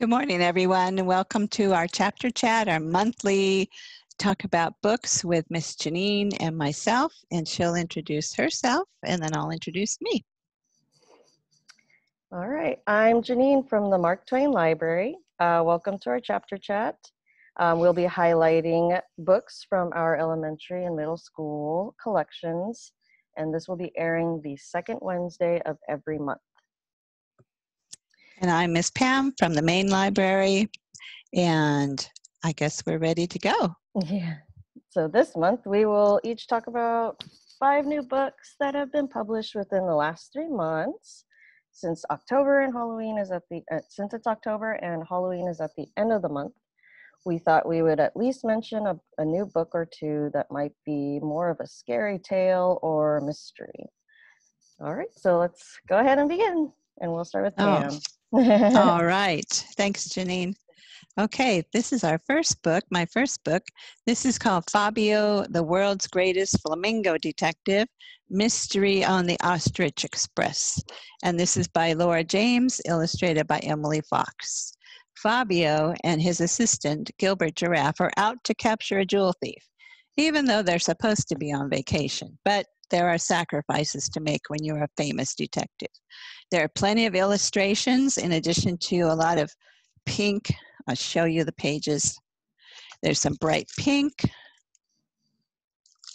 Good morning, everyone, and welcome to our chapter chat, our monthly talk about books with Miss Janine and myself. And she'll introduce herself, and then I'll introduce me. All right, I'm Janine from the Mark Twain Library. Uh, welcome to our chapter chat. Um, we'll be highlighting books from our elementary and middle school collections, and this will be airing the second Wednesday of every month. And I'm Miss Pam from the main library, and I guess we're ready to go. Yeah. So this month we will each talk about five new books that have been published within the last three months. Since October and Halloween is at the uh, since it's October and Halloween is at the end of the month, we thought we would at least mention a, a new book or two that might be more of a scary tale or mystery. All right, so let's go ahead and begin, and we'll start with Pam. Oh. All right. Thanks, Janine. Okay, this is our first book, my first book. This is called Fabio, the World's Greatest Flamingo Detective Mystery on the Ostrich Express. And this is by Laura James, illustrated by Emily Fox. Fabio and his assistant, Gilbert Giraffe, are out to capture a jewel thief, even though they're supposed to be on vacation. But there are sacrifices to make when you're a famous detective. There are plenty of illustrations in addition to a lot of pink. I'll show you the pages. There's some bright pink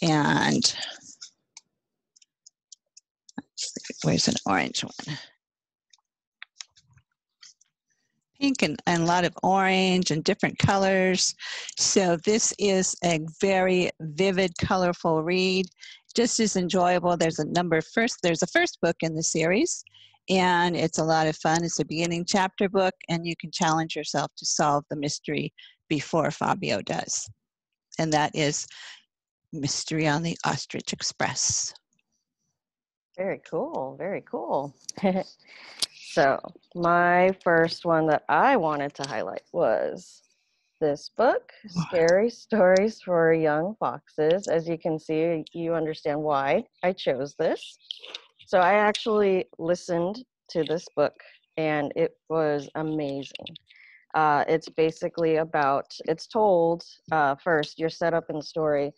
and where's an orange one? Pink and, and a lot of orange and different colors. So this is a very vivid, colorful read just as enjoyable. There's a number first, there's a first book in the series, and it's a lot of fun. It's a beginning chapter book, and you can challenge yourself to solve the mystery before Fabio does. And that is Mystery on the Ostrich Express. Very cool, very cool. so, my first one that I wanted to highlight was this book, Scary Stories for Young Foxes. As you can see, you understand why I chose this. So I actually listened to this book and it was amazing. Uh, it's basically about, it's told uh, first, you're set up in the story.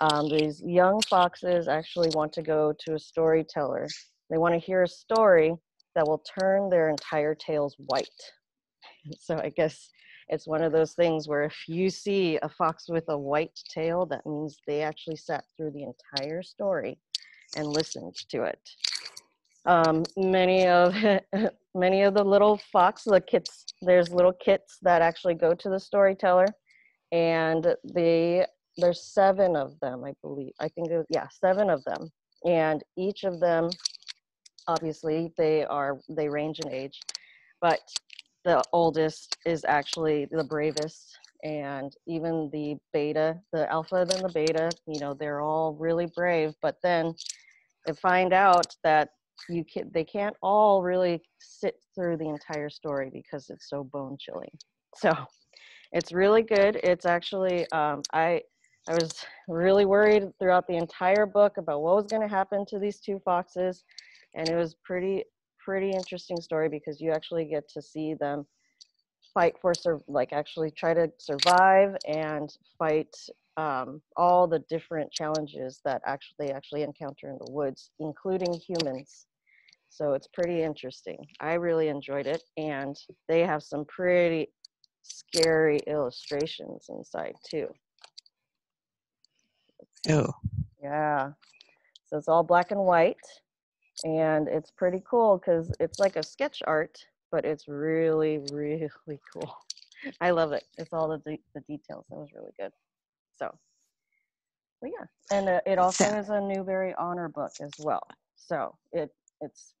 Um, these young foxes actually want to go to a storyteller. They want to hear a story that will turn their entire tails white. So I guess it's one of those things where if you see a fox with a white tail, that means they actually sat through the entire story and listened to it. Um, many of many of the little fox, the kits, there's little kits that actually go to the storyteller, and they there's seven of them, I believe. I think was, yeah, seven of them, and each of them, obviously, they are they range in age, but the oldest is actually the bravest and even the beta the alpha and the beta you know they're all really brave but then they find out that you can they can't all really sit through the entire story because it's so bone chilling so it's really good. It's actually um, i i was really worried throughout the entire book about what was going to happen to these two foxes. And it was pretty pretty interesting story because you actually get to see them fight for like actually try to survive and fight um, all the different challenges that actually they actually encounter in the woods, including humans. So it's pretty interesting. I really enjoyed it, and they have some pretty scary illustrations inside too. Oh. Yeah. So it's all black and white and it's pretty cool because it's like a sketch art but it's really really cool i love it it's all the, de- the details that was really good so but yeah and uh, it also is a newbery honor book as well. So it it's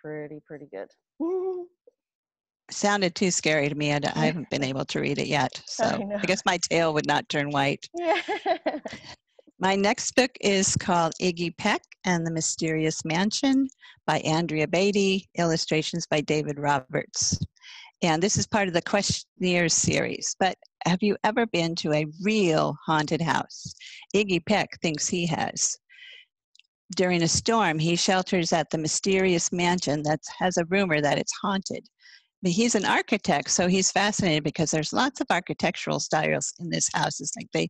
pretty pretty good. Sounded too scary to me. I, I haven't been able to read it yet. So I, I guess my tail would not turn white. Yeah. My next book is called Iggy Peck and the Mysterious Mansion by Andrea Beaty, illustrations by David Roberts. And this is part of the Questioneers series. But have you ever been to a real haunted house? Iggy Peck thinks he has. During a storm, he shelters at the mysterious mansion that has a rumor that it's haunted. but he's an architect, so he's fascinated because there's lots of architectural styles in this house. It's like they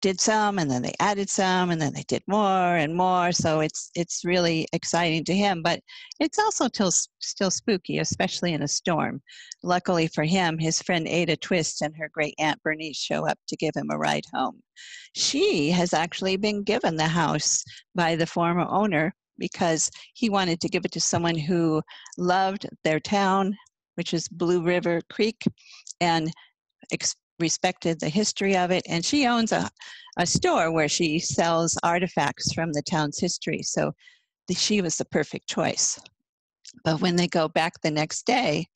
did some and then they added some and then they did more and more. So it's it's really exciting to him but it's also still still spooky especially in a storm. Luckily for him his friend ada twist and her great aunt bernice show up to give him a ride home. She has actually been given the house by the former owner because he wanted to give it to someone who loved their town which is blue river creek and respected the history of it. And she owns a, a store where she sells artifacts from the town's history. So the, she was the perfect choice. But when they go back the next day,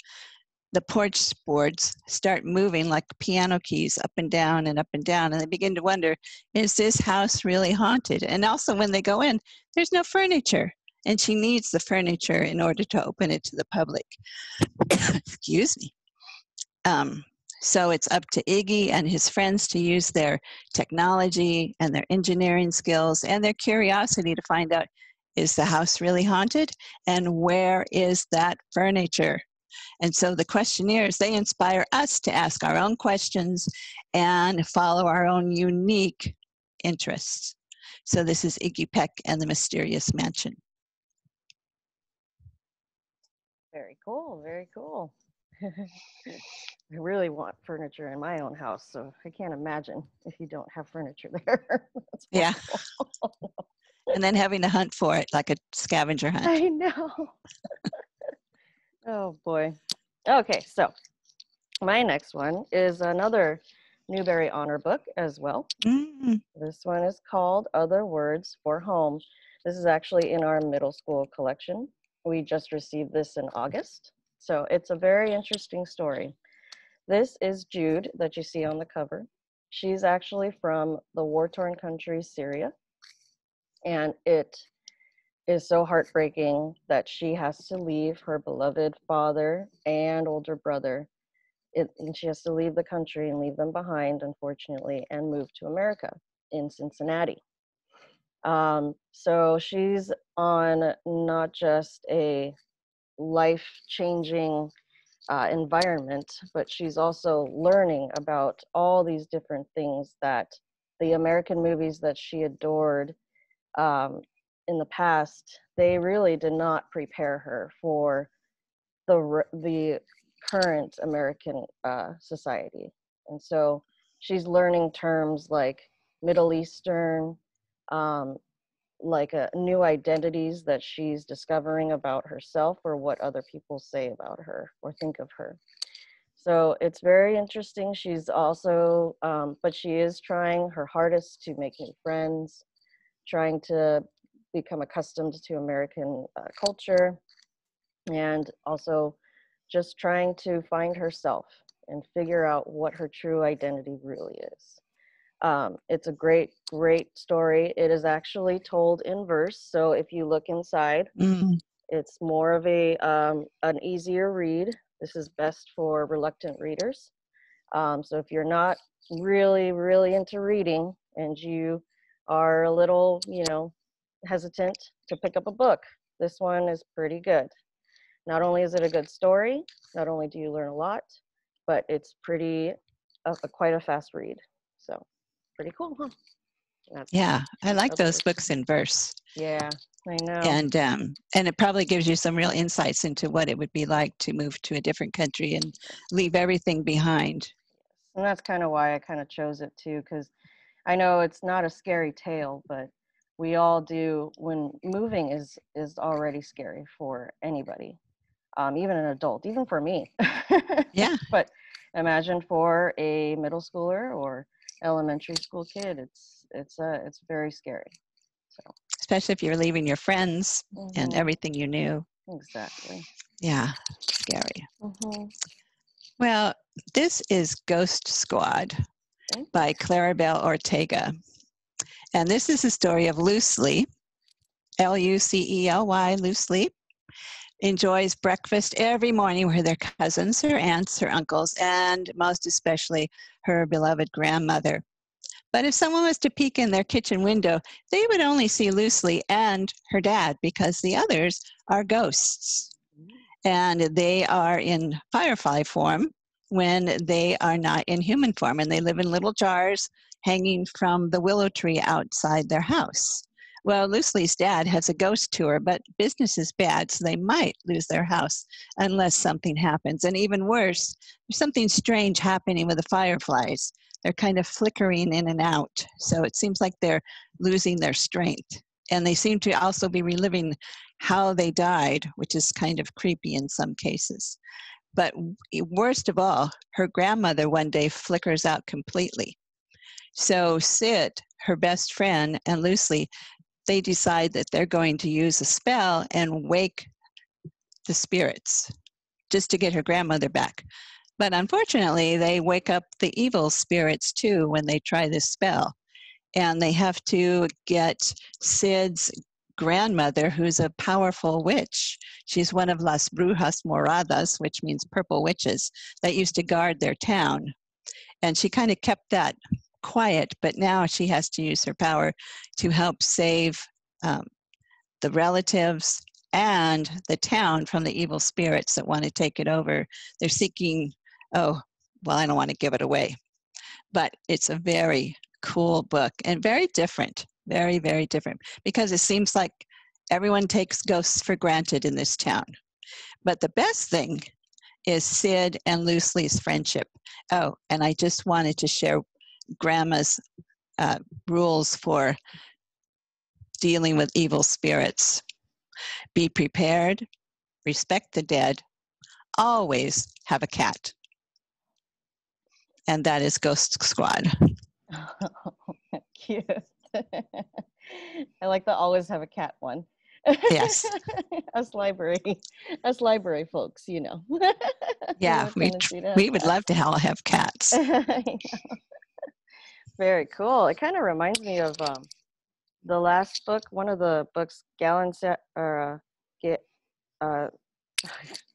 the porch boards start moving like piano keys up and down and up and down. And they begin to wonder is this house really haunted? And also, when they go in, there's no furniture. And she needs the furniture in order to open it to the public. Excuse me. Um, so it's up to Iggy and his friends to use their technology and their engineering skills and their curiosity to find out is the house really haunted and where is that furniture? And so the questioneers, they inspire us to ask our own questions and follow our own unique interests. So this is Iggy Peck and the Mysterious Mansion. Very cool, very cool. I really want furniture in my own house, so I can't imagine if you don't have furniture there. yeah. and then having to hunt for it like a scavenger hunt. I know. oh boy. Okay, so my next one is another Newbery Honor book as well. Mm. This one is called Other Words for Home. This is actually in our middle school collection. We just received this in August. So it's a very interesting story. This is Jude that you see on the cover. She's actually from the war torn country, Syria. And it is so heartbreaking that she has to leave her beloved father and older brother. It, and she has to leave the country and leave them behind, unfortunately, and move to America in Cincinnati. Um, so she's on not just a life changing uh, environment, but she's also learning about all these different things that the American movies that she adored um, in the past, they really did not prepare her for the the current American uh, society, and so she's learning terms like Middle Eastern, um, like a, uh, new identities that she's discovering about herself or what other people say about her or think of her. So it's very interesting. She's also, um, but she is trying her hardest to make new friends, trying to become accustomed to American uh, culture, and also just trying to find herself and figure out what her true identity really is. Um, it's a great, great story. It is actually told in verse. So if you look inside, mm. it's more of a um, an easier read. This is best for reluctant readers. Um, so if you're not really, really into reading and you are a little, you know, hesitant to pick up a book, this one is pretty good. Not only is it a good story, not only do you learn a lot, but it's pretty, uh, quite a fast read. Pretty cool, huh? That's yeah, I like those books in verse. Yeah, I know. And um, and it probably gives you some real insights into what it would be like to move to a different country and leave everything behind. And that's kind of why I kind of chose it too, because I know it's not a scary tale, but we all do when moving is is already scary for anybody, um, even an adult, even for me. yeah. but imagine for a middle schooler or elementary school kid, it's it's uh it's very scary. So especially if you're leaving your friends mm-hmm. and everything you knew. Exactly. Yeah, scary. Mm-hmm. Well, this is Ghost Squad okay. by Claribel Ortega. And this is the story of Lucely, L enjoys breakfast every morning with their cousins, her aunts, her uncles, and most especially her beloved grandmother. But if someone was to peek in their kitchen window, they would only see Lucy and her dad because the others are ghosts. and they are in firefly form when they are not in human form and they live in little jars hanging from the willow tree outside their house. Well, Lucely's dad has a ghost tour, but business is bad, so they might lose their house unless something happens. And even worse, there's something strange happening with the fireflies. They're kind of flickering in and out, so it seems like they're losing their strength. And they seem to also be reliving how they died, which is kind of creepy in some cases. But worst of all, her grandmother one day flickers out completely. So Sid, her best friend, and Lucy they decide that they're going to use a spell and wake the spirits just to get her grandmother back. But unfortunately, they wake up the evil spirits too when they try this spell. And they have to get Sid's grandmother, who's a powerful witch. She's one of Las Brujas Moradas, which means purple witches, that used to guard their town. And she kind of kept that quiet, but now she has to use her power to help save um, the relatives and the town from the evil spirits that want to take it over. They're seeking, oh, well, I don't want to give it away, but it's a very cool book and very different, very, very different because it seems like everyone takes ghosts for granted in this town. But the best thing is Sid and Lucy's friendship. Oh, and I just wanted to share grandma's uh, rules for dealing with evil spirits. Be prepared, respect the dead, always have a cat. And that is Ghost Squad. Cute. I like the always have a cat one. Yes. us library, us library folks, you know. yeah, we, we would love to have cats very cool. It kind of reminds me of um, the last book, one of the books, Gallon, or uh, get, uh,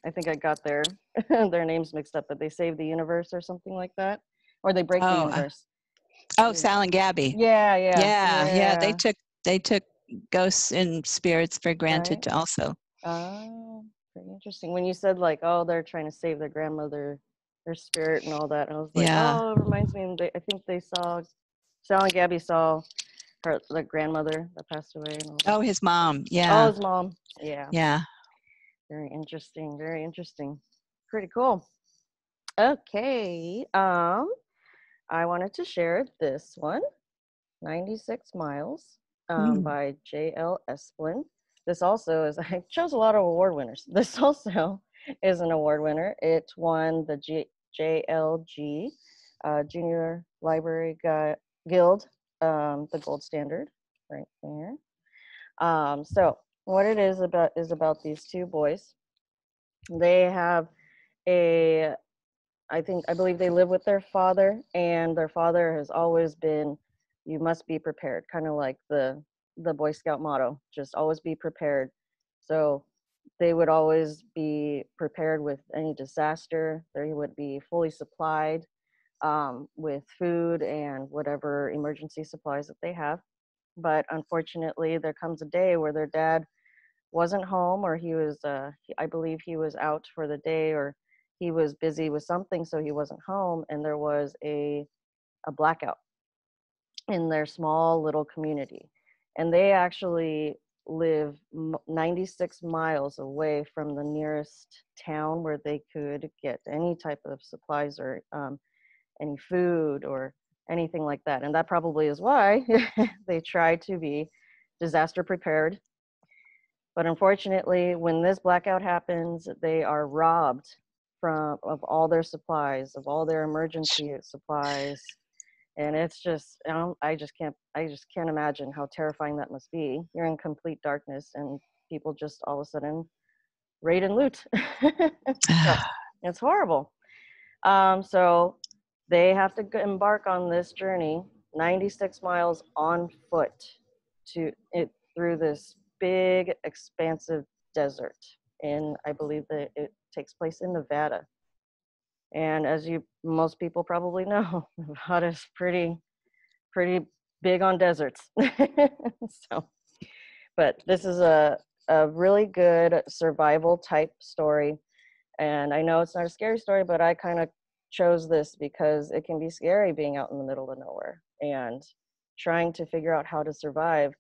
I think I got their their names mixed up, but they save the universe or something like that, or they break oh, the universe. Uh, oh, Sal and Gabby. Yeah, yeah, yeah, yeah, yeah. They took they took ghosts and spirits for granted right. also. Oh, very interesting. When you said like, oh, they're trying to save their grandmother her spirit and all that. And I was like, yeah. oh, it reminds me. They, I think they saw Sal and Gabby saw her the grandmother that passed away. oh, his mom. Yeah. Oh, his mom. Yeah. Yeah. Very interesting. Very interesting. Pretty cool. Okay. Um, I wanted to share this one, 96 Miles, um, mm. by J.L. Esplin. This also is, I chose a lot of award winners. This also is an award winner. It won the G, JLG, uh, Junior Library Guild, um, the gold standard, right there. Um, so what it is about is about these two boys. They have a, I think, I believe they live with their father, and their father has always been, you must be prepared, kind of like the the Boy Scout motto, just always be prepared. So they would always be prepared with any disaster. They would be fully supplied um, with food and whatever emergency supplies that they have. But unfortunately, there comes a day where their dad wasn't home, or he was, uh, I believe he was out for the day, or he was busy with something, so he wasn't home, and there was a a blackout in their small little community. And they actually live 96 miles away from the nearest town where they could get any type of supplies or um, any food or anything like that. And that probably is why they try to be disaster prepared. But unfortunately, when this blackout happens, they are robbed from of all their supplies, of all their emergency supplies, and it's just I just can't I just can't imagine how terrifying that must be. You're in complete darkness, and people just all of a sudden raid and loot. so, it's horrible. Um, so they have to embark on this journey, 96 miles on foot, to it through this big, expansive desert. And I believe that it takes place in Nevada. And as you most people probably know, Nevada is pretty pretty big on deserts. so but this is a a really good survival type story. And I know it's not a scary story, but I kind of chose this because it can be scary being out in the middle of nowhere and trying to figure out how to survive,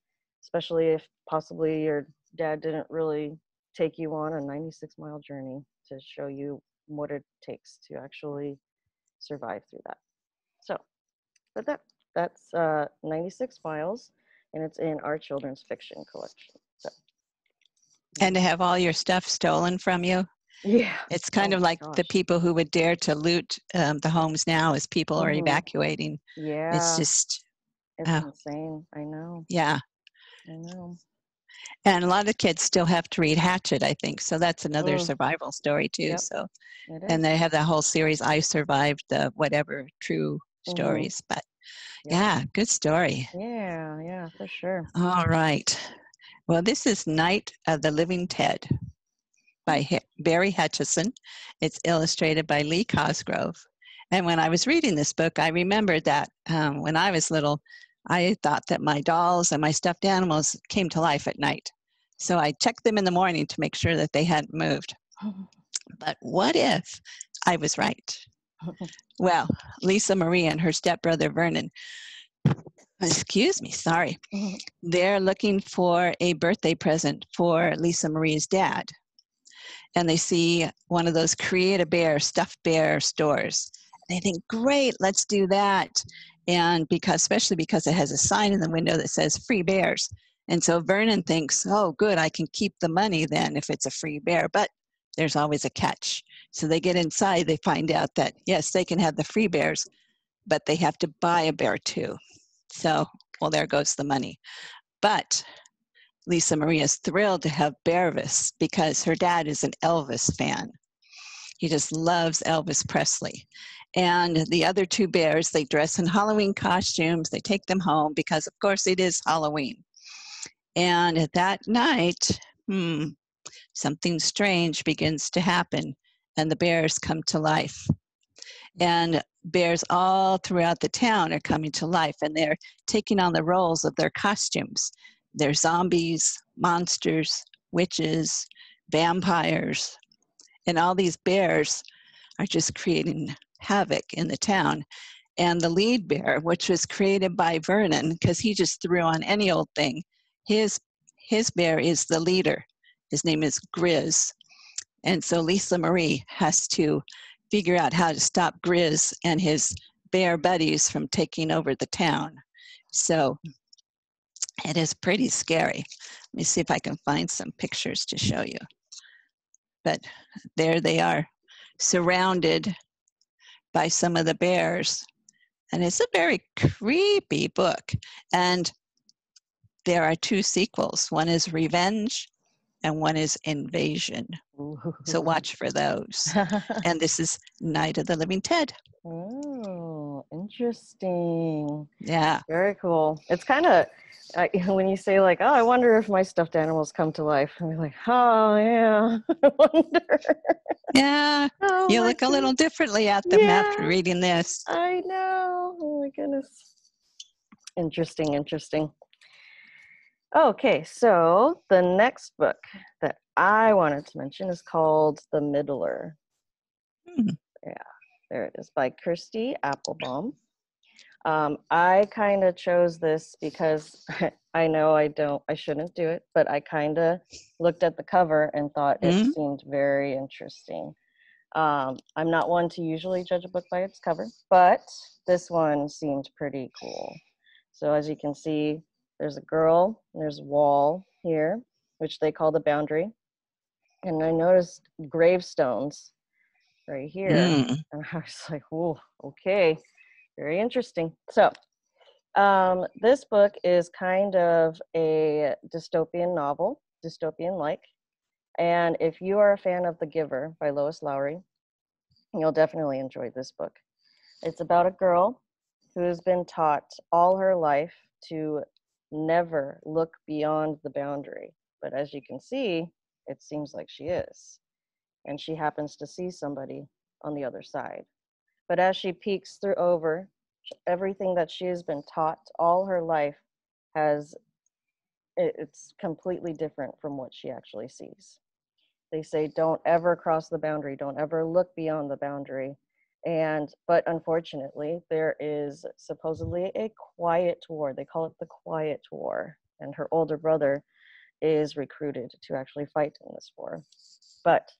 especially if possibly your dad didn't really take you on a 96 mile journey to show you what it takes to actually survive through that. So, but that that's uh, 96 miles, and it's in our children's fiction collection. So, And to have all your stuff stolen from you. yeah, It's kind Oh of like the people who would dare to loot um, the homes now as people are Mhm. evacuating. yeah, It's just, it's oh. insane. I know, yeah. I know. And a lot of kids still have to read Hatchet, I think. So that's another Mm. survival story too. Yep. So, and they have that whole series, I Survived the whatever true Mhm. stories. But Yep. yeah, good story. Yeah, yeah, for sure. All right. Well, this is Night of the Living Ted by H- Barry Hutchison. It's illustrated by Lee Cosgrove. And when I was reading this book, I remembered that um, when I was little, I thought that my dolls and my stuffed animals came to life at night. So I checked them in the morning to make sure that they hadn't moved. But what if I was right? Well, Lisa Marie and her stepbrother Vernon, excuse me, sorry, they're looking for a birthday present for Lisa Marie's dad. And they see one of those create a bear, stuffed bear stores. They think, great, let's do that. And because, especially because it has a sign in the window that says free bears. And so Vernon thinks, oh, good, I can keep the money then if it's a free bear. But there's always a catch. So they get inside, they find out that, yes, they can have the free bears, but they have to buy a bear too. So, well, there goes the money. But Lisa Marie is thrilled to have Bearvis because her dad is an Elvis fan. He just loves Elvis Presley. And the other two bears, they dress in Halloween costumes. They take them home because, of course, it is Halloween. And that night, hmm, something strange begins to happen, and the bears come to life. And bears all throughout the town are coming to life, and they're taking on the roles of their costumes. They're zombies, monsters, witches, vampires, and all these bears are just creating havoc in the town. And the lead bear, which was created by Vernon, because he just threw on any old thing, his his bear is the leader. His name is Grizz. And so Lisa Marie has to figure out how to stop Grizz and his bear buddies from taking over the town. So it is pretty scary. Let me see if I can find some pictures to show you. But there they are, surrounded by some of the bears. And it's a very creepy book. And there are two sequels one is Revenge, and one is Invasion. So watch for those. And this is Night of the Living Ted. oh, interesting. Yeah. Very cool. It's kind of uh, when you say like, "Oh, I wonder if my stuffed animals come to life," and you're like, "Oh yeah, I wonder." Yeah. Oh, You look a little differently at them after reading this. I know. Oh my goodness. Interesting, interesting. Okay, so the next book that I wanted to mention is called The Middler. Hmm. There it is by Kirsty Applebaum. Um, I kind of chose this because I know I don't, I shouldn't do it, but I kind of looked at the cover and thought it Mhm. seemed very interesting. Um, I'm not one to usually judge a book by its cover, but this one seemed pretty cool. So as you can see, there's a girl, there's a wall here, which they call the boundary. And I noticed gravestones right here. Mm. And I was like, oh, okay, very interesting. So, um, this book is kind of a dystopian novel, dystopian like. And if you are a fan of The Giver by Lois Lowry, you'll definitely enjoy this book. It's about a girl who has been taught all her life to never look beyond the boundary. But as you can see, it seems like she is. And she happens to see somebody on the other side. But as she peeks through over, everything that she has been taught all her life has it's completely different from what she actually sees. They say don't ever cross the boundary, don't ever look beyond the boundary. And but unfortunately, there is supposedly a quiet war. They call it the quiet war. And her older brother is recruited to actually fight in this war. But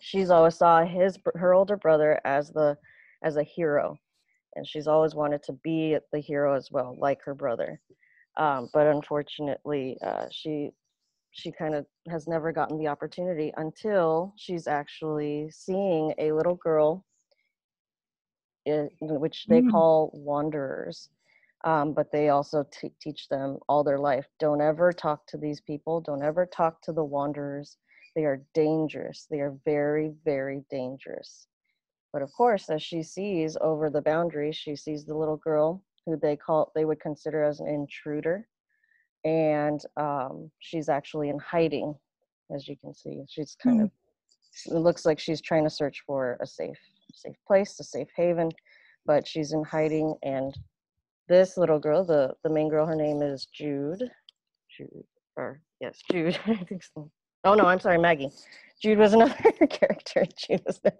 she's always saw his her older brother as the as a hero. And she's always wanted to be the hero as well like her brother. Um, but unfortunately uh, she she kind of has never gotten the opportunity until she's actually seeing a little girl in, which they mm. call wanderers. Um, but they also t- teach them all their life. Don't ever talk to these people. Don't ever talk to the wanderers they are dangerous. They are very very dangerous. But of course as she sees over the boundary she sees the little girl who they call they would consider as an intruder. And um, she's actually in hiding as you can see. She's kind mm. of it looks like she's trying to search for a safe safe place a safe haven but she's in hiding. And this little girl the the main girl her name is jude. Jude or yes jude oh no i'm sorry maggie jude was another character jude was the,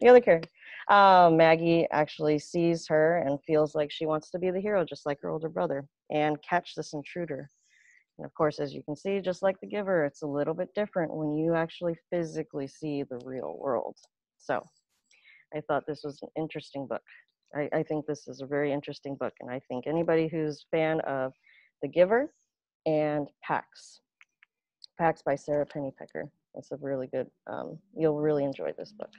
the other character um, Maggie actually sees her and feels like she wants to be the hero, just like her older brother, and catch this intruder. And of course, as you can see, just like the giver, it's a little bit different when you actually physically see the real world. So I thought this was an interesting book. I, I think this is a very interesting book, and I think anybody who's fan of The Giver and Pax, Pax by Sara Pennypacker, it's a really good, um, you'll really enjoy this book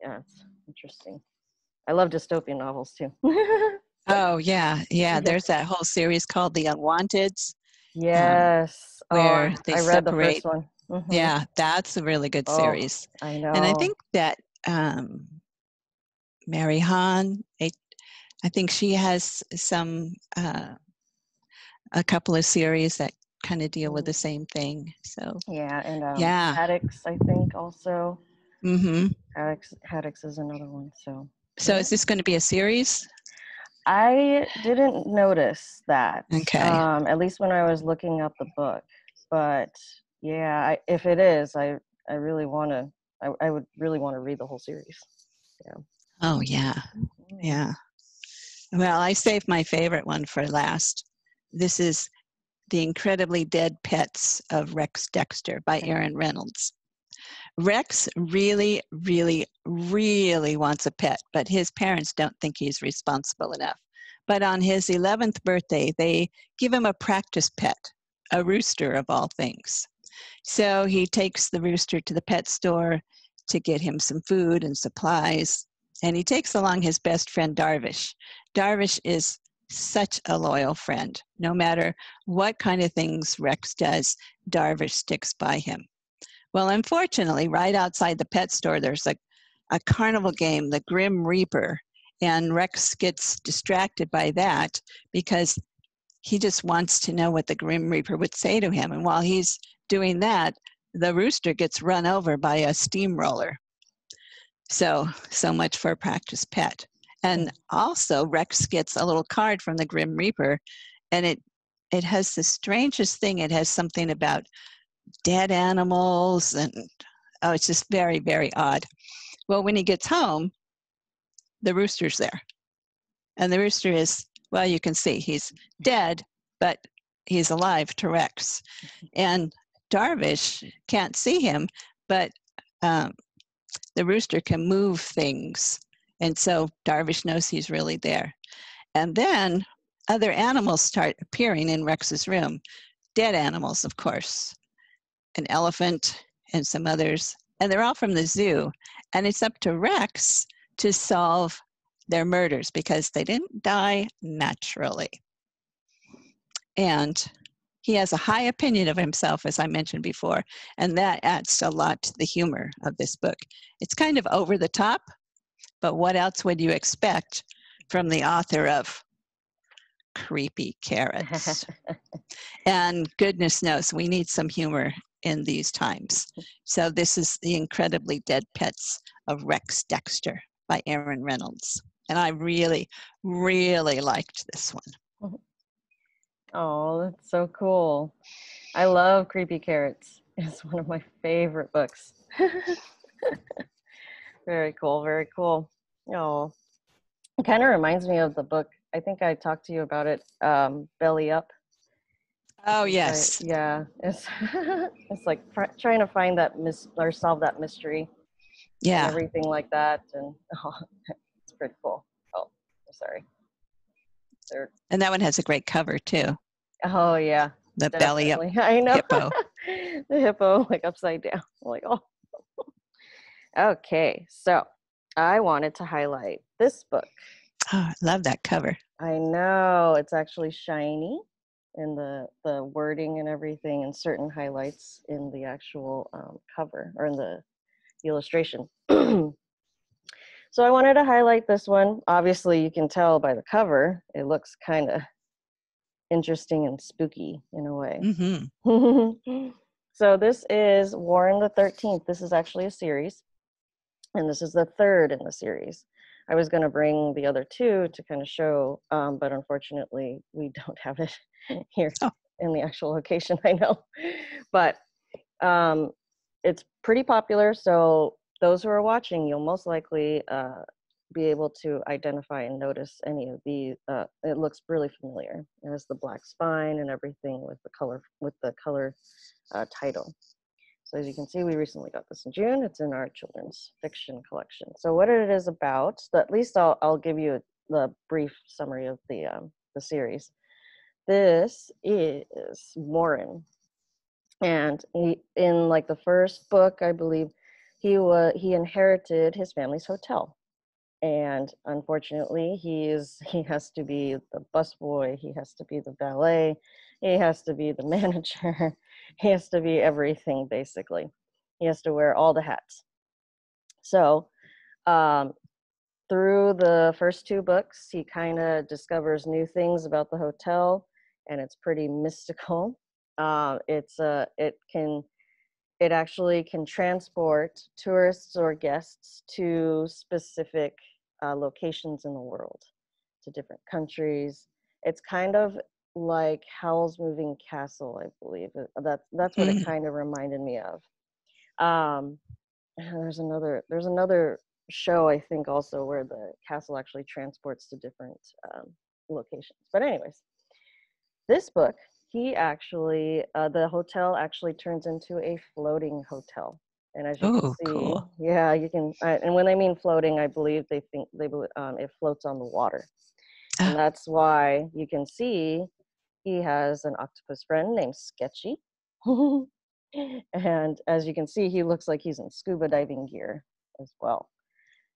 yeah, it's interesting. I love dystopian novels too. oh yeah, yeah. There's that whole series called The Unwanteds. Um, yes, um, where oh, they I read separate. the first one. Mm-hmm. Yeah, that's a really good oh, series. I know. And I think that um, Mary Hahn, I, I think she has some uh, a couple of series that kind of deal with mm-hmm. the same thing. So yeah, and um, yeah, Haddix, I think also. Mm-hmm. Haddix, Haddix is another one. So. So yeah. is this going to be a series? I didn't notice that. Okay. Um, at least when I was looking up the book, but yeah, I, if it is, I I really want to. I, I would really want to read the whole series. Yeah. Oh yeah, mm-hmm. yeah. Well, I saved my favorite one for last. This is The Incredibly Dead Pets of Rex Dexter by Aaron Reynolds. Rex really, really, really wants a pet, but his parents don't think he's responsible enough. But on his 11th birthday, they give him a practice pet, a rooster of all things. So he takes the rooster to the pet store to get him some food and supplies, and he takes along his best friend Darvish. Darvish is such a loyal friend. No matter what kind of things Rex does, Darvish sticks by him. Well, unfortunately, right outside the pet store, there's a, a carnival game, the Grim Reaper, and Rex gets distracted by that because he just wants to know what the Grim Reaper would say to him. And while he's doing that, the rooster gets run over by a steamroller. So, so much for a practice pet. And also, Rex gets a little card from the Grim Reaper, and it it has the strangest thing. It has something about dead animals and oh it's just very very odd. Well when he gets home the rooster's there. And the rooster is well you can see he's dead but he's alive to rex. And darvish can't see him but um, the rooster can move things and so darvish knows he's really there and then other animals start appearing in rex's room dead animals of course an elephant, and some others. And they're all from the zoo. And it's up to Rex to solve their murders because they didn't die naturally. And he has a high opinion of himself, as I mentioned before, and that adds a lot to the humor of this book. It's kind of over the top, but what else would you expect from the author of Creepy Carrots? and goodness knows, we need some humor in these times. So this is The Incredibly Dead Pets of Rex Dexter by Aaron Reynolds. And I really, really liked this one. Oh, that's so cool. I love Creepy Carrots. It's one of my favorite books. very cool, very cool. Oh, it kind of reminds me of the book. I think I talked to you about it, um, Belly Up. Oh Right, yes. yeah, it's it's like trying to find that mis- or solve that mystery Yeah. everything like that, and oh, it's pretty cool. Oh, sorry. There. And that one has a great cover too. Oh yeah, The belly up. I know. hippo. the hippo like upside down. I'm like, oh. okay, so I wanted to highlight this book. Oh, I love that cover. I know it's actually shiny in the the wording and everything, and certain highlights in the actual um, cover or in the, the illustration. so I wanted to highlight this one. Obviously, you can tell by the cover; it looks kind of interesting and spooky in a way. hmm so this is Warren the Thirteenth. This is actually a series, and this is the third in the series. I was going to bring the other two to kind of show, um, but unfortunately, we don't have it here Oh. in the actual location. I know, but um, it's pretty popular. So those who are watching, you'll most likely uh, be able to identify and notice any of the. Uh, it looks really familiar. It has the black spine and everything with the color with the color uh, title. So as you can see, we recently got this in June. It's in our children's fiction collection. So what it is about, at least I'll, I'll give you the brief summary of the, um, the series. This is Warren. And he, in like the first book, I believe, he was he inherited his family's hotel. And unfortunately, he is he has to be the busboy, he has to be the valet, he has to be the manager, he has to be everything basically. He has to wear all the hats. So, um, through the first two books, he kind of discovers new things about the hotel, and it's pretty mystical. Uh, it's uh, it can it actually can transport tourists or guests to specific uh, locations in the world, to different countries. It's kind of like Howl's Moving Castle, I believe. Uh, That's that's what it kind of reminded me of. Um, and there's another there's another show I think also where the castle actually transports to different um, locations. But anyways, this book he actually uh, the hotel actually turns into a floating hotel. And as you Oh, can see, cool. yeah, you can. Uh, and when they mean floating, I believe they think they um, it floats on the water, Ah. and that's why you can see he has an octopus friend named Sketchy. and as you can see, he looks like he's in scuba diving gear as well.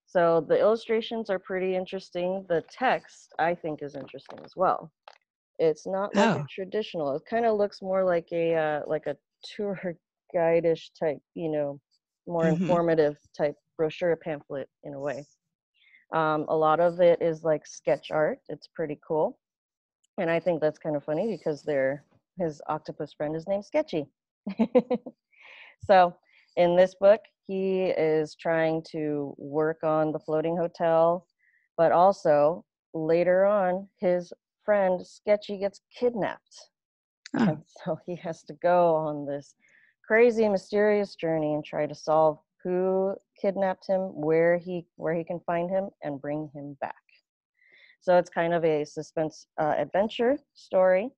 So the illustrations are pretty interesting. The text, I think, is interesting as well. It's not like Oh. a traditional. It kind of looks more like a uh, like a tour guide-ish type, you know, more Mhm. informative type brochure pamphlet in a way. Um, a lot of it is like sketch art. It's pretty cool, and I think that's kind of funny because their his octopus friend is named Sketchy. so in this book, he is trying to work on the floating hotel, but also later on, his friend Sketchy gets kidnapped. Oh. And so he has to go on this crazy, mysterious journey and try to solve who kidnapped him, where he where he can find him, and bring him back. So it's kind of a suspense uh, adventure story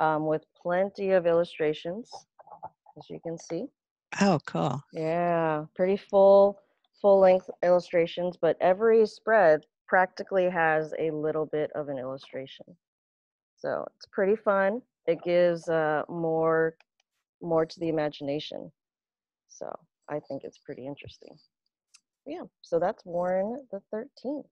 um, with plenty of illustrations, as you can see. Oh, cool. Yeah, pretty full full length illustrations, but every spread practically has a little bit of an illustration. So it's pretty fun. It gives uh, more more to the imagination. So I think it's pretty interesting. Yeah, so that's Warren the Thirteenth.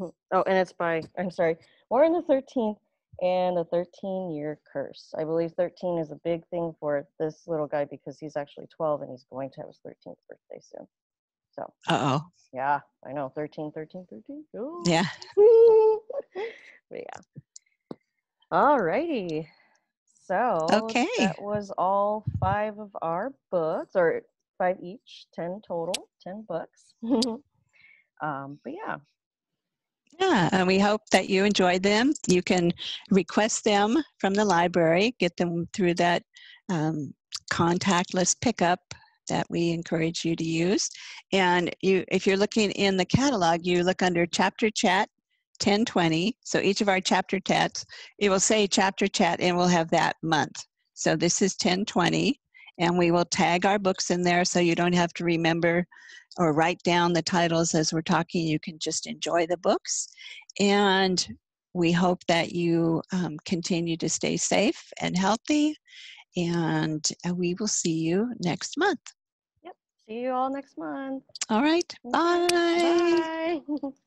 Oh, and it's by I'm sorry, Warren the Thirteenth and the 13 year curse. I believe 13 is a big thing for this little guy because he's actually 12 and he's going to have his 13th birthday soon. So, Uh oh. yeah, I know 13, 13, 13. Ooh. Yeah. but yeah. All righty. So, Okay. that was all five of our books, or five each, 10 total, 10 books. um, but yeah, Yeah, and we hope that you enjoyed them. You can request them from the library, get them through that um, contactless pickup that we encourage you to use. And you, if you're looking in the catalog, you look under Chapter Chat 1020. So each of our chapter chats, it will say Chapter Chat and we'll have that month. So this is 1020 and we will tag our books in there so you don't have to remember or write down the titles as we're talking. You can just enjoy the books. And we hope that you um, continue to stay safe and healthy. And we will see you next month. Yep. See you all next month. All right. Bye. Bye.